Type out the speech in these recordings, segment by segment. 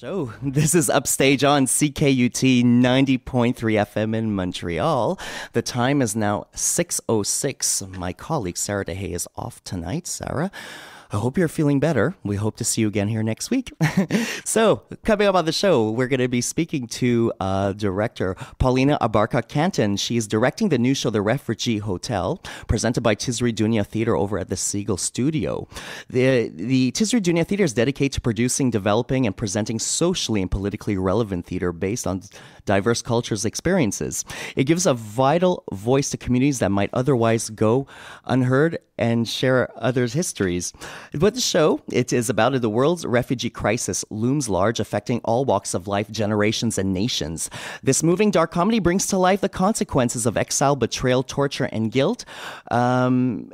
So, this is Upstage on CKUT 90.3 FM in Montreal. The time is now 6.06. My colleague Sarah Deshaies is off tonight. Sarah, I hope you're feeling better. We hope to see you again here next week. so, coming up on the show, we're going to be speaking to uh, director Paulina Abarca Cantin. She's directing the new show, The Refugee Hotel, presented by Teesri Duniya Theater over at the Segal Studio. The, the Teesri Duniya Theater is dedicated to producing, developing, and presenting socially and politically relevant theater based on diverse cultures' experiences. It gives a vital voice to communities that might otherwise go unheard and share others' histories. But the show, it is about the world's refugee crisis looms large, affecting all walks of life, generations, and nations. This moving dark comedy brings to life the consequences of exile, betrayal, torture, and guilt. Um,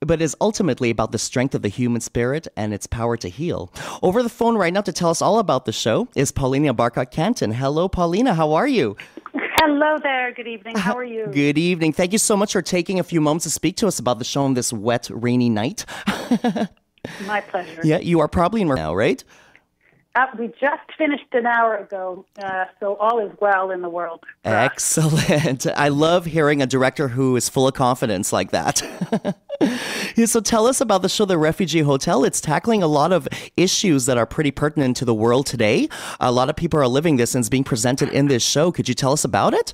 but is ultimately about the strength of the human spirit and its power to heal. Over the phone right now to tell us all about the show is Paulina Abarca Cantin. Hello, Paulina. How are you? Hello there. Good evening. How are you? Good evening. Thank you so much for taking a few moments to speak to us about the show on this wet, rainy night. My pleasure. Yeah, you are probably in now, right? Uh, we just finished an hour ago, uh, so all is well in the world. Excellent. I love hearing a director who is full of confidence like that. yeah, so tell us about the show, The Refugee Hotel. It's tackling a lot of issues that are pretty pertinent to the world today. A lot of people are living this and it's being presented in this show. Could you tell us about it?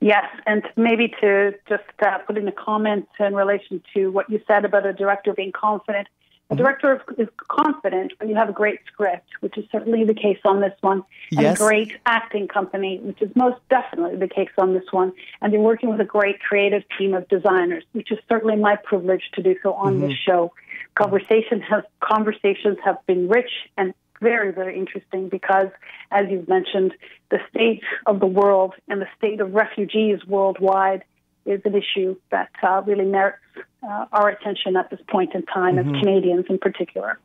Yes, and maybe to just uh, put in a comment in relation to what you said about a director being confident. A director is confident when you have a great script, which is certainly the case on this one, and Yes. a great acting company, which is most definitely the case on this one, and you're working with a great creative team of designers, which is certainly my privilege to do so on this show. Conversation has conversations have been rich and very, very interesting because, as you've mentioned, the state of the world and the state of refugees worldwide is an issue that uh, really merits uh, our attention at this point in time as Canadians in particular.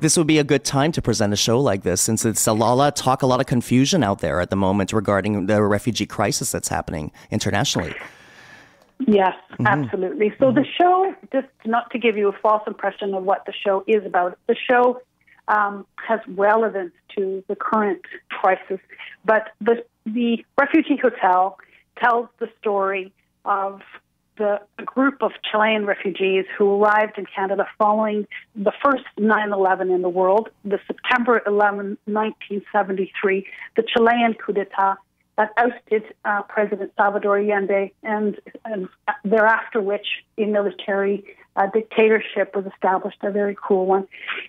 This would be a good time to present a show like this since it's a lot of talk, a lot of confusion out there at the moment regarding the refugee crisis that's happening internationally. Yes, absolutely. So the show, just not to give you a false impression of what the show is about, the show um, has relevance to the current crisis, but the the refugee hotel tells the story of the group of Chilean refugees who arrived in Canada following the first 9/11 in the world, the September 11, 1973, the Chilean coup d'état that ousted uh, President Salvador Allende, and, and thereafter which a military uh, dictatorship was established, a very cool one.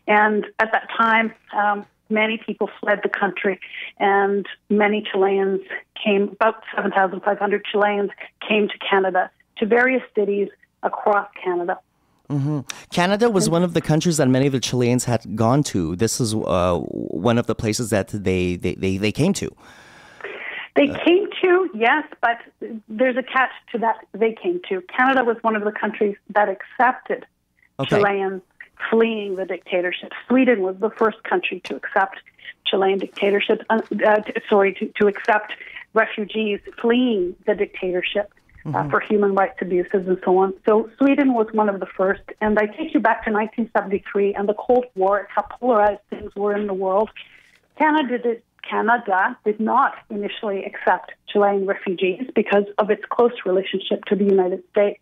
And at that time, um, many people fled the country, and many Chileans came, about 7,500 Chileans came to Canada, to various cities across Canada. Canada was one of the countries that many of the Chileans had gone to. This is uh, one of the places that they, they, they, they came to. They came to, yes, but there's a catch to that they came to. Canada was one of the countries that accepted Okay. Chileans fleeing the dictatorship. Sweden was the first country to accept Chilean dictatorship, uh, uh, t- sorry, to, to accept refugees fleeing the dictatorship uh, for human rights abuses and so on. So Sweden was one of the first. And I take you back to 1973 and the Cold War how polarized things were in the world. Canada did, Canada did not initially accept Chilean refugees because of its close relationship to the United States.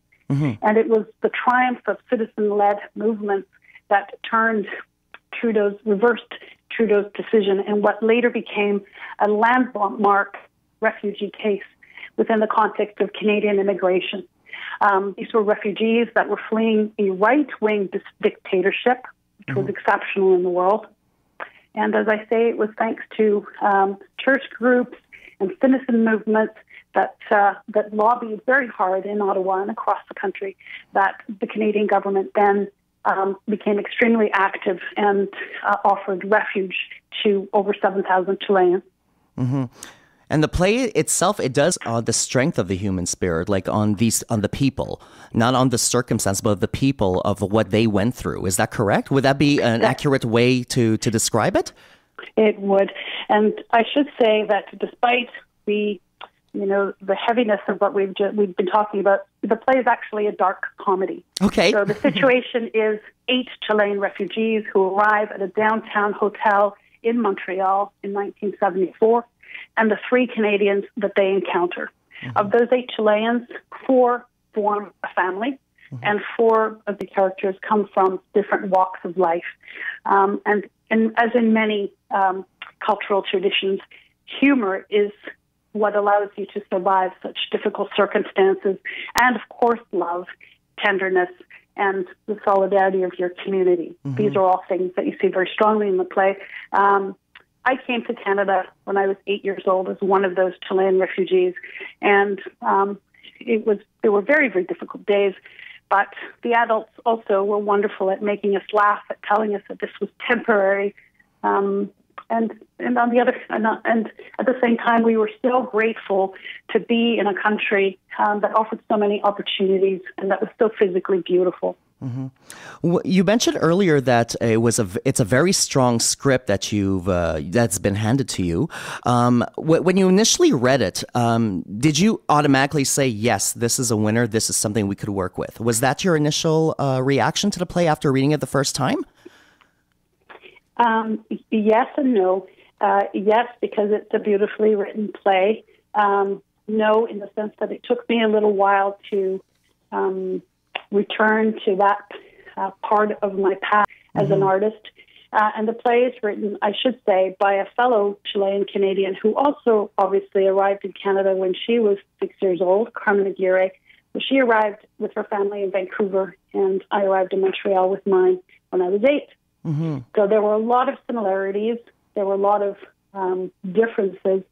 And it was the triumph of citizen led movements that turned Trudeau's, reversed Trudeau's decision in what later became a landmark refugee case within the context of Canadian immigration. Um, these were refugees that were fleeing a right wing dictatorship, which was exceptional in the world. And as I say, it was thanks to um, church groups and citizen movements that uh, that lobbied very hard in Ottawa and across the country that the Canadian government then um, became extremely active and uh, offered refuge to over 7,000 Chileans. And the play itself, it does on the strength of the human spirit, like on these on the people, not on the circumstance, but the people of what they went through. Is that correct? Would that be an accurate way to to describe it? It would, and I should say that despite the, you know, the heaviness of what we've ju- we've been talking about, the play is actually a dark comedy. Okay. So the situation is eight Chilean refugees who arrive at a downtown hotel in Montreal in 1974 and the three Canadians that they encounter. Mm-hmm. Of those eight Chileans, four form a family, mm-hmm. and four of the characters come from different walks of life. Um, and, and as in many um, cultural traditions, humor is what allows you to survive such difficult circumstances, and of course, love, tenderness, and the solidarity of your community. Mm-hmm. These are all things that you see very strongly in the play. Um, I came to Canada when I was eight years old as one of those Chilean refugees, and um, it was there were very very difficult days. But the adults also were wonderful at making us laugh, at telling us that this was temporary, um, and and on the other and, and at the same time we were so grateful to be in a country um, that offered so many opportunities and that was so physically beautiful. Mm-hmm. You mentioned earlier that it was a it's a very strong script that you've uh, that's been handed to you. Um, when you initially read it, um, did you automatically say yes, this is a winner, this is something we could work with? Was that your initial uh, reaction to the play after reading it the first time? Um, yes and no. Uh, yes, because it's a beautifully written play. Um, no, in the sense that it took me a little while to um, return to that uh, part of my past as mm-hmm. an artist. Uh, and the play is written, I should say, by a fellow Chilean Canadian who also obviously arrived in Canada when she was six years old, Carmen Aguirre. she arrived with her family in Vancouver, and I arrived in Montreal with mine when I was 8 mm-hmm. So there were a lot of similarities. There were a lot of um, differences.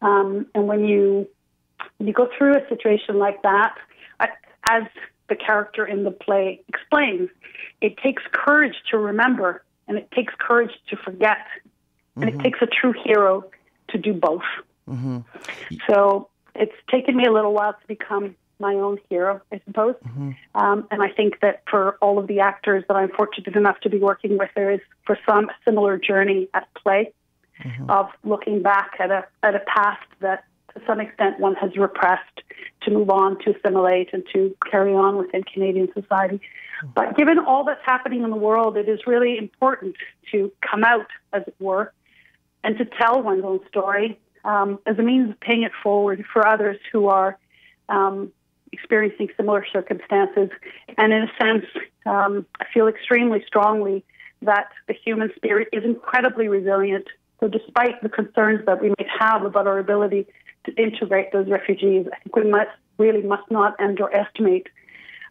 Um, and when you when you go through a situation like that, I, as the character in the play explains. It takes courage to remember, and it takes courage to forget, and mm-hmm. it takes a true hero to do both. Mm-hmm. So it's taken me a little while to become my own hero, I suppose. Mm-hmm. Um, and I think that for all of the actors that I'm fortunate enough to be working with, there is for some a similar journey at play mm-hmm. of looking back at a at a past that to some extent one has repressed to move on, to assimilate, and to carry on within Canadian society. But given all that's happening in the world, it is really important to come out, as it were, and to tell one's own story um, as a means of paying it forward for others who are um, experiencing similar circumstances. And in a sense, um, I feel extremely strongly that the human spirit is incredibly resilient. So, despite the concerns that we might have about our ability to integrate those refugees. I think we must really must not underestimate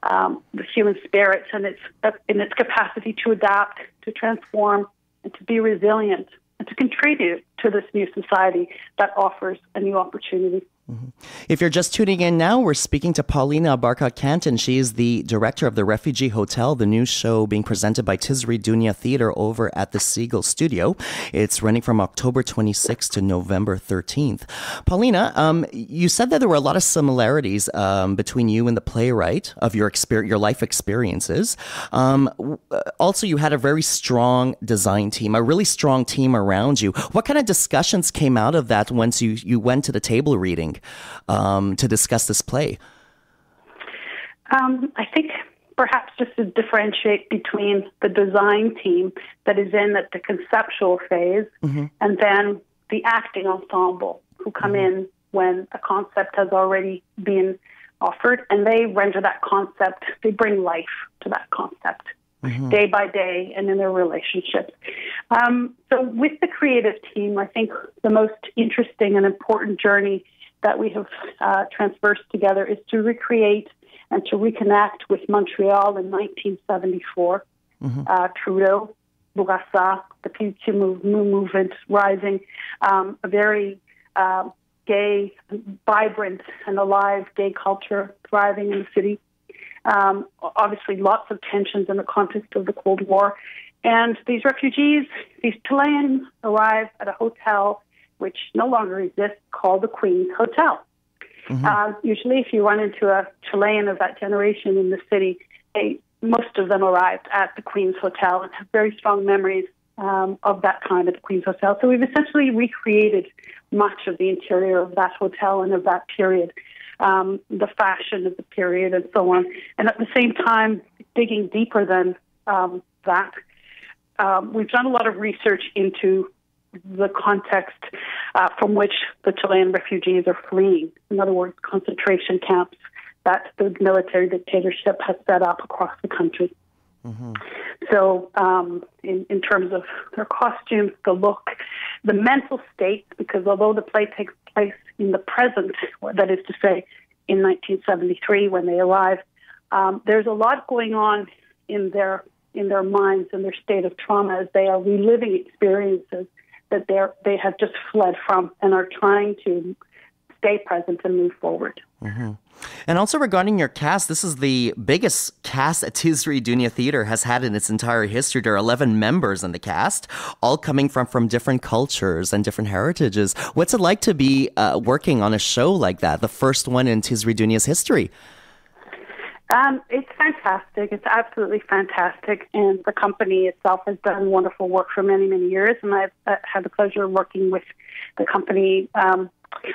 um, the human spirit and its in its capacity to adapt, to transform, and to be resilient, and to contribute to this new society that offers a new opportunity. Mm-hmm. If you're just tuning in now, we're speaking to Paulina Abarca Cantin. She is the director of the Refugee Hotel, the new show being presented by Teesri Duniya Theater over at the Segal Studio. It's running from October 26th to November 13th. Paulina, um, you said that there were a lot of similarities um, between you and the playwright of your experience, your life experiences. Um, uh, also, you had a very strong design team, a really strong team around you. What kind of discussions came out of that once you, you went to the table reading? Um, to discuss this play? Um, I think perhaps just to differentiate between the design team that is in at the conceptual phase mm-hmm. and then the acting ensemble who come mm-hmm. in when a concept has already been offered and they render that concept, they bring life to that concept. Mm-hmm. Day by day, and in their relationships. Um, so, with the creative team, I think the most interesting and important journey that we have uh, transversed together is to recreate and to reconnect with Montreal in 1974. Mm-hmm. Uh, Trudeau, Bourassa, the PQ move, movement rising, um, a very uh, gay, vibrant, and alive gay culture thriving in the city. Um, obviously, lots of tensions in the context of the Cold War. And these refugees, these Chileans, arrive at a hotel which no longer exists, called the Queen's Hotel. Mm-hmm. Uh, usually, if you run into a Chilean of that generation in the city, they, most of them arrived at the Queen's Hotel and have very strong memories um, of that time at the Queen's Hotel. So we've essentially recreated much of the interior of that hotel and of that period, um, the fashion of the period, and so on. And at the same time, digging deeper than um, that, um, we've done a lot of research into the context uh, from which the Chilean refugees are fleeing. In other words, concentration camps that the military dictatorship has set up across the country. Mm-hmm. So, um, in, in terms of their costumes, the look, the mental state, because although the play takes place in the present, that is to say, in 1973 when they arrive, um, there's a lot going on in their in their minds and their state of trauma as they are reliving experiences that they they have just fled from and are trying to stay present and move forward. Mm-hmm. And also regarding your cast, this is the biggest cast that Teesri Duniya Theater has had in its entire history. There are 11 members in the cast, all coming from, from different cultures and different heritages. What's it like to be uh, working on a show like that, the first one in Teesri Duniya's history? Um, it's fantastic. It's absolutely fantastic. And the company itself has done wonderful work for many, many years. And I've uh, had the pleasure of working with the company um,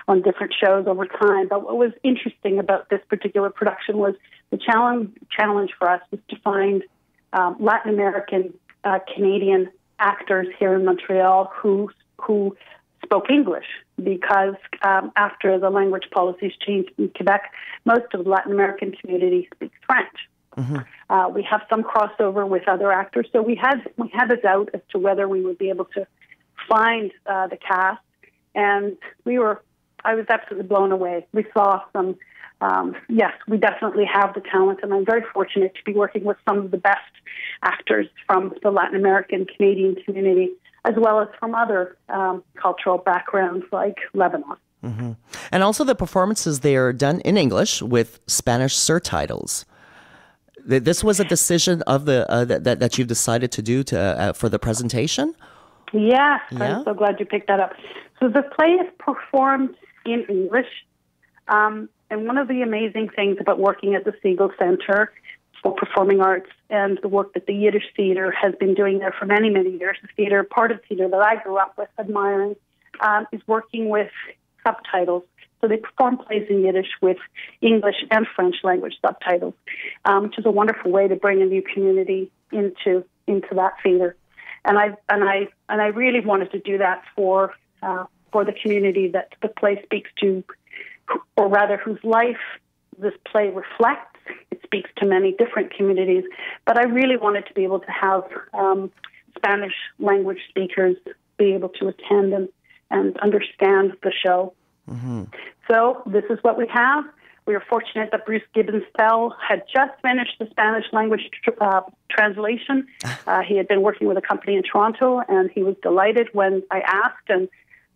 on different shows over time. But what was interesting about this particular production was the challenge, challenge for us was to find um, Latin American, uh, Canadian actors here in Montreal who who spoke English because um, after the language policies changed in Quebec, most of the Latin American community speaks French. Mm-hmm. Uh, we have some crossover with other actors, so we had we had a doubt as to whether we would be able to find uh, the cast, and we were. I was absolutely blown away. We saw some. Um, yes, we definitely have the talent, and I'm very fortunate to be working with some of the best actors from the Latin American Canadian community as well as from other um, cultural backgrounds like Lebanon. Mm-hmm. And also, the performances they are done in English with Spanish surtitles. This was a decision of the uh, that that you've decided to do to uh, for the presentation. Yes, yeah? I'm so glad you picked that up. So the play is performed in English, um, and one of the amazing things about working at the Segal Center for Performing Arts and the work that the Yiddish Theater has been doing there for many, many years. The theater, part of the theater that I grew up with, admiring, um, is working with subtitles. So they perform plays in Yiddish with English and French language subtitles, um, which is a wonderful way to bring a new community into into that theater. And I and I and I really wanted to do that for uh, for the community that the play speaks to, or rather, whose life this play reflects it speaks to many different communities, but I really wanted to be able to have um, Spanish language speakers be able to attend and, and understand the show. Mm-hmm. So this is what we have. We are fortunate that Bruce Gibbons Fell had just finished the Spanish language tr- uh, translation. Uh, he had been working with a company in Toronto, and he was delighted when I asked. And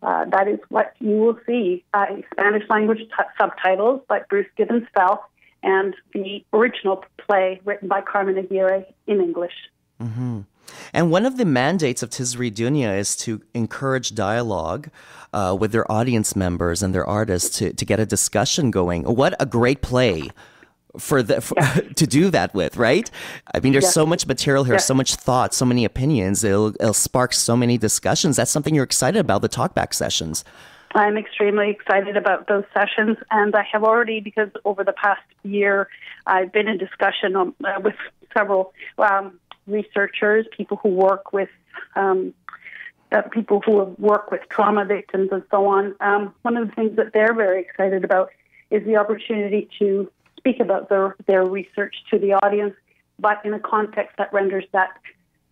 uh, that is what you will see: uh, Spanish language t- subtitles by Bruce Gibbons Fell and the original play written by Carmen Aguirre in English. Mm-hmm. And one of the mandates of Teesri Duniya is to encourage dialogue uh, with their audience members and their artists to, to get a discussion going. What a great play for the for, yeah. to do that with, right? I mean, there's yeah. so much material here, yeah. so much thought, so many opinions. It'll, it'll spark so many discussions. That's something you're excited about the talkback sessions. I'm extremely excited about those sessions, and I have already, because over the past year, I've been in discussion on, uh, with several um, researchers, people who work with um, uh, people who work with trauma victims and so on. Um, one of the things that they're very excited about is the opportunity to speak about their their research to the audience, but in a context that renders that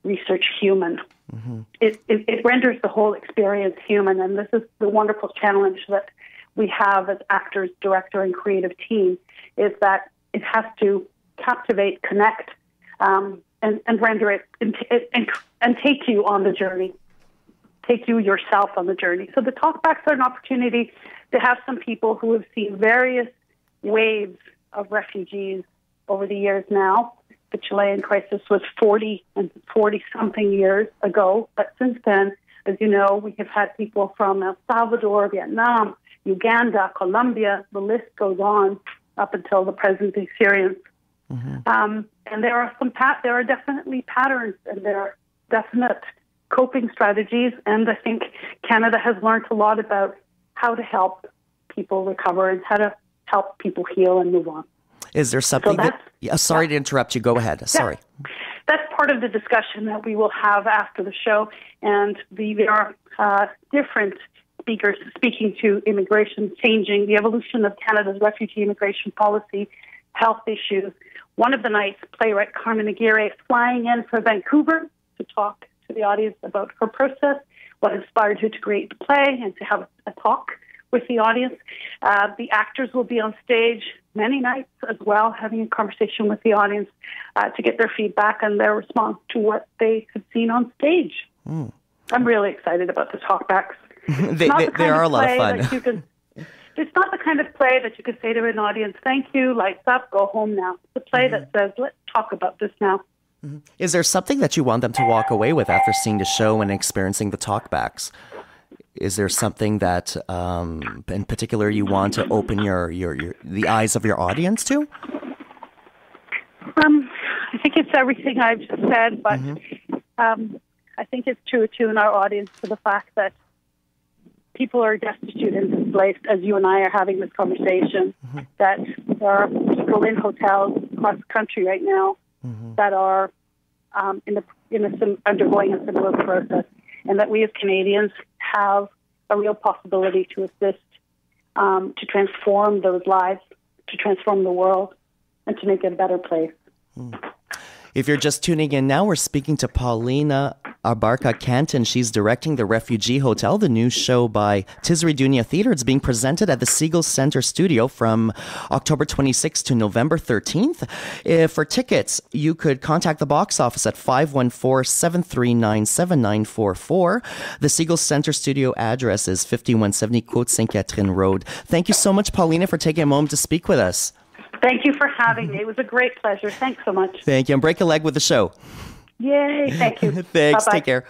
research human. Mm-hmm. It, it, it renders the whole experience human, and this is the wonderful challenge that we have as actors, director, and creative team is that it has to captivate, connect, um, and, and render it and, and, and take you on the journey, take you yourself on the journey. So the talkbacks are an opportunity to have some people who have seen various waves of refugees over the years now the Chilean crisis was 40 and 40 something years ago. But since then, as you know, we have had people from El Salvador, Vietnam, Uganda, Colombia, the list goes on up until the present day Syrians. Mm-hmm. Um, and there are some pat- there are definitely patterns and there are definite coping strategies. And I think Canada has learned a lot about how to help people recover and how to help people heal and move on. Is there something so that? Yeah, sorry yeah. to interrupt you. Go ahead. Sorry. that's part of the discussion that we will have after the show. And the, there are uh, different speakers speaking to immigration, changing the evolution of Canada's refugee immigration policy, health issues. One of the nights, playwright Carmen Aguirre flying in from Vancouver to talk to the audience about her process, what inspired her to create the play, and to have a talk with the audience. Uh, the actors will be on stage many nights as well, having a conversation with the audience uh, to get their feedback and their response to what they have seen on stage. Mm. I'm really excited about the talkbacks. they, they, the they are a lot of fun. Can, it's not the kind of play that you can say to an audience, "Thank you, lights up, go home now." It's a play mm-hmm. that says, "Let's talk about this now." Mm-hmm. Is there something that you want them to walk away with after seeing the show and experiencing the talkbacks? Is there something that, um, in particular, you want to open your, your, your the eyes of your audience to? Um, I think it's everything I've just said, but mm-hmm. um, I think it's to attune our audience to the fact that people are destitute and displaced, as you and I are having this conversation. Mm-hmm. That there are people in hotels across the country right now mm-hmm. that are um, in the in a, undergoing a similar process, and that we as Canadians have a real possibility to assist um, to transform those lives, to transform the world, and to make it a better place. Mm. If you're just tuning in now, we're speaking to Paulina Abarca Cantin. She's directing The Refugee Hotel, the new show by Teesri Duniya Theatre. It's being presented at the Segal Center Studio from October 26th to November 13th. If uh, for tickets, you could contact the box office at 514 739 7944. The Segal Center Studio address is 5170 Côte Sainte Catherine Road. Thank you so much, Paulina, for taking a moment to speak with us. Thank you for having me. It was a great pleasure. Thanks so much. Thank you. And break a leg with the show. Yay. Thank you. Thanks. Bye-bye. Take care.